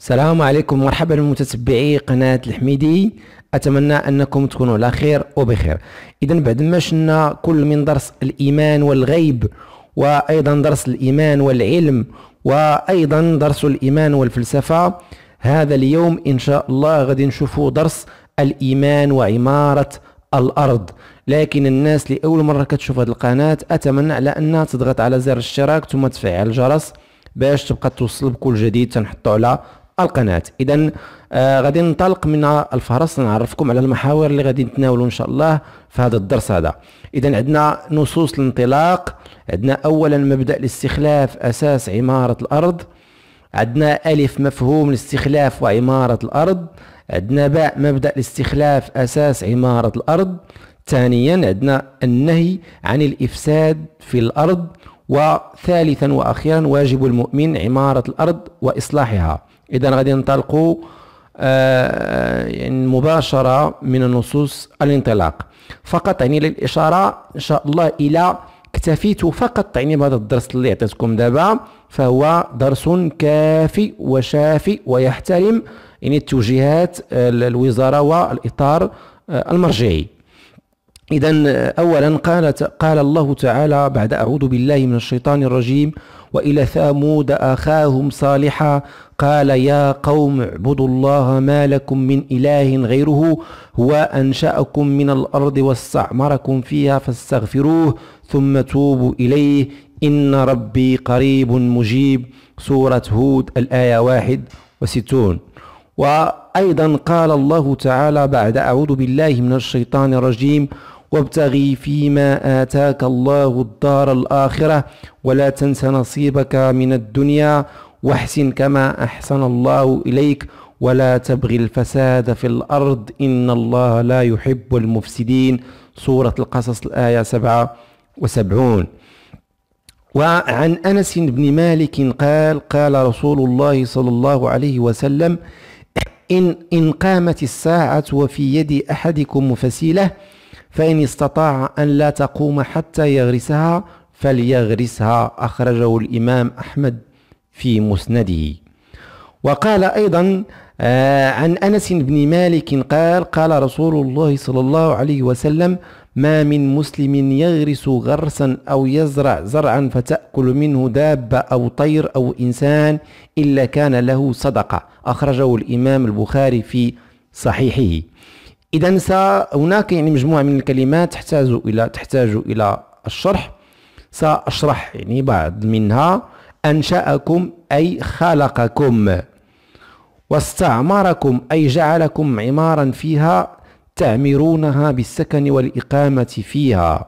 السلام عليكم مرحبا بمتتبعي قناة الحميدي. أتمنى أنكم تكونوا على خير وبخير. إذا بعد ما شنا كل من درس الإيمان والغيب وأيضا درس الإيمان والعلم وأيضا درس الإيمان والفلسفة هذا اليوم إن شاء الله غادي نشوفوا درس الإيمان وعمارة الأرض. لكن الناس لأول مرة كتشوف هذه القناة أتمنى على أنها تضغط على زر الاشتراك ثم تفعل الجرس باش تبقى توصل بكل جديد تنحطه على القناة. اذا آه غادي ننطلق من الفهرس نعرفكم على المحاور اللي غادي نتناولوا إن شاء الله في هذا الدرس هذا. اذا عندنا نصوص الانطلاق. عندنا اولا مبدأ الاستخلاف أساس عمارة الأرض. عندنا ألف مفهوم الاستخلاف وعمارة الأرض. عندنا باء مبدأ الاستخلاف أساس عمارة الأرض. ثانيا عندنا النهي عن الإفساد في الأرض. وثالثا وأخيرا واجب المؤمن عمارة الأرض وإصلاحها. اذا غادي ننطلقوا آه يعني مباشرة من النصوص الانطلاق. فقط يعني للإشارة إن شاء الله إلى اكتفيت فقط يعني بهذا الدرس اللي عطيتكم دابا. فهو درس كافي وشافي ويحترم يعني التوجيهات الوزارة والإطار آه، المرجعي. إذا أولا قال قال الله تعالى بعد أعوذ بالله من الشيطان الرجيم وإلى ثامود أخاهم صالحا قال يا قوم اعبدوا الله ما لكم من إله غيره هو أنشأكم من الأرض واستعمركم فيها فاستغفروه ثم توبوا إليه. إن ربي قريب مجيب. سورة هود الآية واحد وستون. وأيضا قال الله تعالى بعد أعوذ بالله من الشيطان الرجيم وابتغي فيما آتاك الله الدار الآخرة ولا تنس نصيبك من الدنيا واحسن كما أحسن الله إليك ولا تبغي الفساد في الأرض إن الله لا يحب المفسدين. سورة القصص الآية 77 وعن أنس بن مالك قال قال رسول الله صلى الله عليه وسلم إن, إن قامت الساعة وفي يد أحدكم فسيلة فإن استطاع أن لا تقوم حتى يغرسها فليغرسها. أخرجه الإمام أحمد في مسنده. وقال أيضا آه، عن أنس بن مالك قال قال رسول الله صلى الله عليه وسلم ما من مسلم يغرس غرسا أو يزرع زرعا فتأكل منه دابة أو طير أو إنسان إلا كان له صدقة. أخرجه الإمام البخاري في صحيحه. اذا هناك يعني مجموعة من الكلمات تحتاج إلى تحتاج إلى الشرح. سأشرح يعني بعض منها. أنشأكم أي خلقكم. واستعمركم أي جعلكم عمارا فيها تعمرونها بالسكن والإقامة فيها.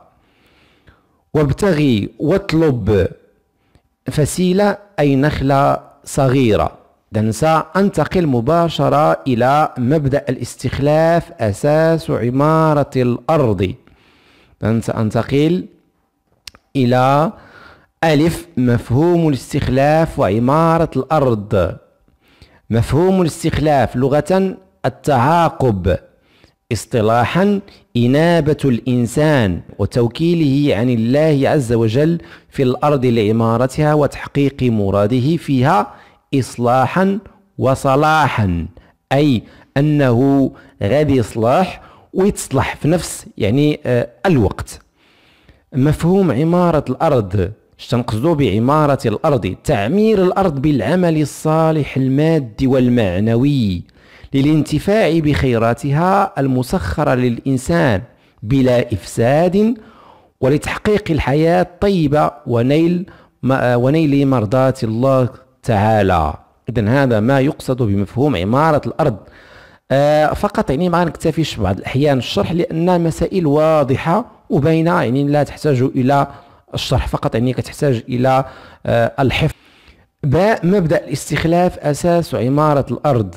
وابتغي واطلب فسيله أي نخلة صغيرة. إذا سأنتقل مباشرة إلى مبدأ الاستخلاف أساس عمارة الأرض. إذا سأنتقل إلى ألف مفهوم الاستخلاف وعمارة الأرض. مفهوم الاستخلاف لغة التعاقب. اصطلاحا إنابة الإنسان وتوكيله عن الله عز وجل في الأرض لعمارتها وتحقيق مراده فيها إصلاحا وصلاحا. أي أنه غادي إصلاح ويتصلح في نفس يعني آه الوقت. مفهوم عمارة الأرض. تنقصدوا بعمارة الأرض. تعمير الأرض بالعمل الصالح المادي والمعنوي للانتفاع بخيراتها المسخرة للإنسان بلا إفساد ولتحقيق الحياة الطيبة ونيل ونيل مرضات الله تعالى. إذا هذا ما يقصد بمفهوم عمارة الأرض. آه فقط يعني ما نكتفيش بعض الأحيان الشرح لأن مسائل واضحة وبينة يعني لا تحتاج إلى الشرح فقط يعني كتحتاج إلى آه الحفظ. باء مبدأ الاستخلاف أساس عمارة الأرض.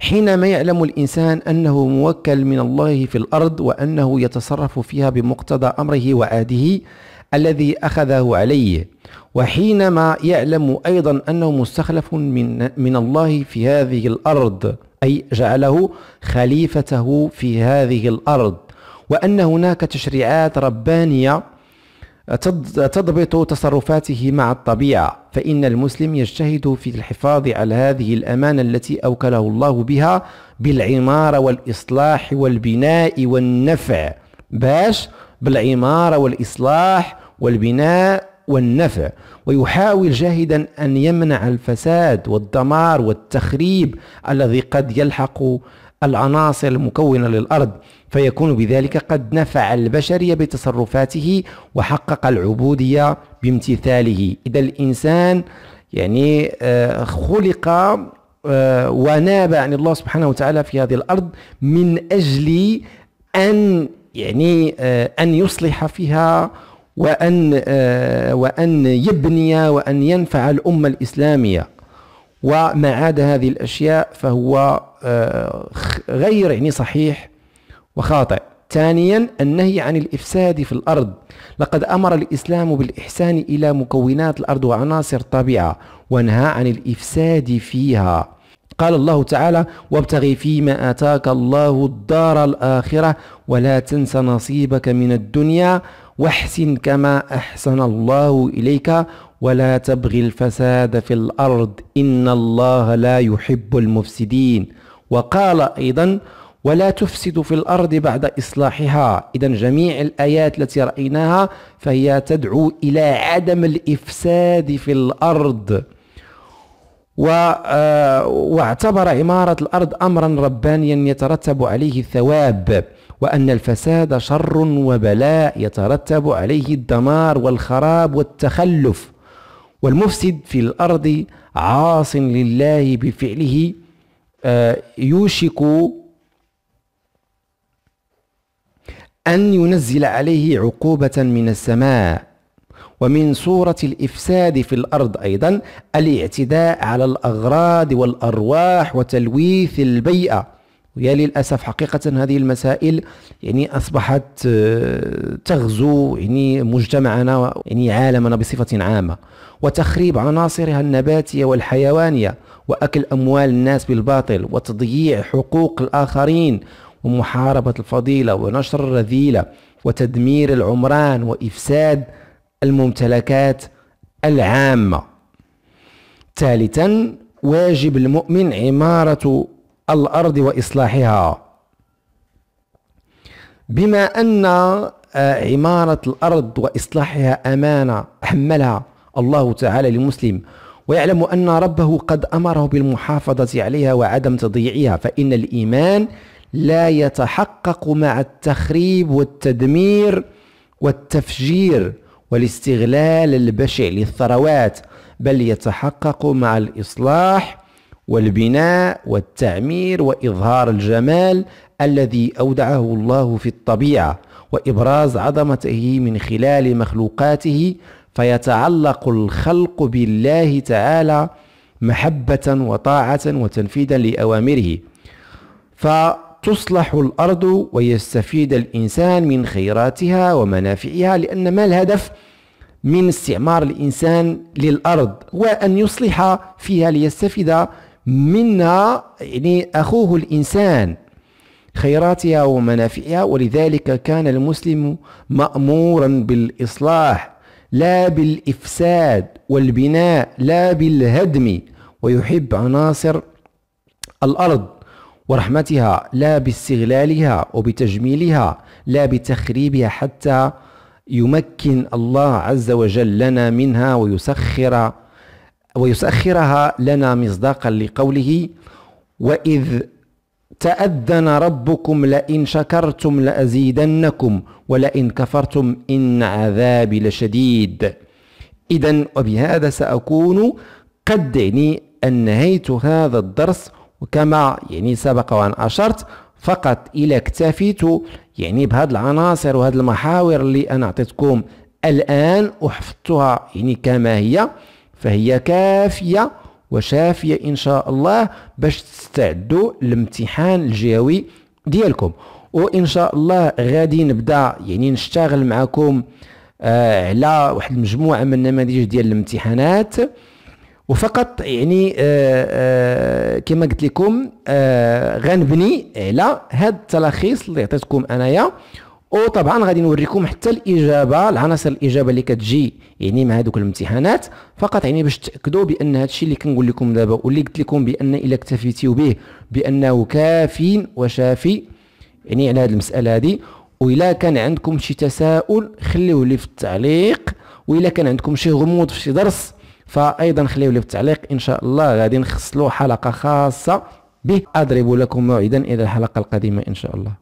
حينما يعلم الإنسان أنه موكل من الله في الأرض وأنه يتصرف فيها بمقتضى أمره وعاده الذي أخذه عليه وحينما يعلم أيضا أنه مستخلف من, من الله في هذه الأرض أي جعله خليفته في هذه الأرض وأن هناك تشريعات ربانية تضبط تصرفاته مع الطبيعة فإن المسلم يجتهد في الحفاظ على هذه الأمانة التي أوكله الله بها بالعمارة والإصلاح والبناء والنفع. باش بالعمارة والإصلاح والبناء والنفع. ويحاول جاهدا أن يمنع الفساد والدمار والتخريب الذي قد يلحق العناصر المكونة للأرض. فيكون بذلك قد نفع البشرية بتصرفاته وحقق العبودية بامتثاله. إذا الإنسان يعني آه، خلق آه، وناب عن الله سبحانه وتعالى في هذه الأرض من أجل أن يعني آه، أن يصلح فيها وأن وأن يبني وأن ينفع الأمة الإسلامية. وما عاد هذه الأشياء فهو غير يعني صحيح وخاطئ. ثانيا النهي عن الإفساد في الأرض. لقد أمر الإسلام بالإحسان إلى مكونات الأرض وعناصر الطبيعة ونهى عن الإفساد فيها. قال الله تعالى وابتغي فيما آتاك الله الدار الآخرة ولا تنس نصيبك من الدنيا واحسن كما أحسن الله إليك ولا تبغي الفساد في الأرض إن الله لا يحب المفسدين. وقال أيضا ولا تفسد في الأرض بعد إصلاحها. إذا جميع الآيات التي رأيناها فهي تدعو إلى عدم الإفساد في الأرض. واعتبر عمارة الأرض أمرا ربانيا يترتب عليه الثواب وأن الفساد شر وبلاء يترتب عليه الدمار والخراب والتخلف. والمفسد في الأرض عاص لله بفعله آه، يوشك أن ينزل عليه عقوبة من السماء. ومن صورة الإفساد في الأرض أيضا الاعتداء على الأغراض والأرواح وتلويث البيئة. ويا للأسف حقيقة هذه المسائل يعني أصبحت آه، تغزو يعني مجتمعنا يعني عالمنا بصفة عامة. وتخريب عناصرها النباتية والحيوانية وأكل أموال الناس بالباطل وتضييع حقوق الآخرين ومحاربة الفضيلة ونشر الرذيلة وتدمير العمران وإفساد الممتلكات العامة. ثالثا واجب المؤمن عمارة الأرض وإصلاحها. بما أن آه، عمارة الأرض وإصلاحها أمانة حملها الله تعالى للمسلم ويعلم أن ربه قد أمره بالمحافظة عليها وعدم تضييعها فإن الإيمان لا يتحقق مع التخريب والتدمير والتفجير. والاستغلال البشع للثروات بل يتحقق مع الإصلاح والبناء والتعمير وإظهار الجمال الذي أودعه الله في الطبيعة وإبراز عظمته من خلال مخلوقاته فيتعلق الخلق بالله تعالى محبة وطاعة وتنفيذا لأوامره. فتصلح الأرض ويستفيد الإنسان من خيراتها ومنافعها لأن ما الهدف من استعمار الإنسان للأرض؟ وأن يصلح فيها ليستفيد منها يعني أخوه الإنسان خيراتها ومنافعها. ولذلك كان المسلم مأمورا بالإصلاح لا بالإفساد والبناء لا بالهدم. ويحب عناصر الأرض. ورحمتها لا باستغلالها وبتجميلها لا بتخريبها حتى يمكن الله عز وجل لنا منها ويسخر ويسخرها لنا مصداقا لقوله وإذ تأذن ربكم لئن شكرتم لأزيدنكم ولئن كفرتم إن عذابي لشديد. إذا وبهذا سأكون قد يعني أنهيت هذا الدرس وكما يعني سبق وأن أشرت فقط إلى اكتفيت يعني بهذه العناصر وهذه المحاور اللي أنا أعطيتكم الآن وحفظتها يعني كما هي فهي كافية وشافية إن شاء الله باش تستعدوا للامتحان الجهوي ديالكم. وإن شاء الله غادي نبدأ يعني نشتغل معكم آه على واحد المجموعة من النماذج ديال الامتحانات. وفقط يعني آه آه كما قلت لكم آه غنبني على هاد التلخيص اللي عطيتكم أنايا. وطبعا غادي نوريكم حتى الإجابة العناصر الإجابة اللي كتجي يعني مع هذوك الامتحانات. فقط يعني باش تأكدوا بأن هذا الشيء اللي كنقول لكم دابا واللي قلت لكم بأن إلا اكتفيتوا به بأنه كاف وشافي يعني على هذه المسألة هذه واذا كان عندكم شي تساؤل خليوه لي في التعليق. واذا كان عندكم شي غموض في شي درس فايضا خليوه لي في التعليق إن شاء الله غادي نخصلوا حلقة خاصة به أضرب لكم موعدا إلى الحلقة القادمة إن شاء الله.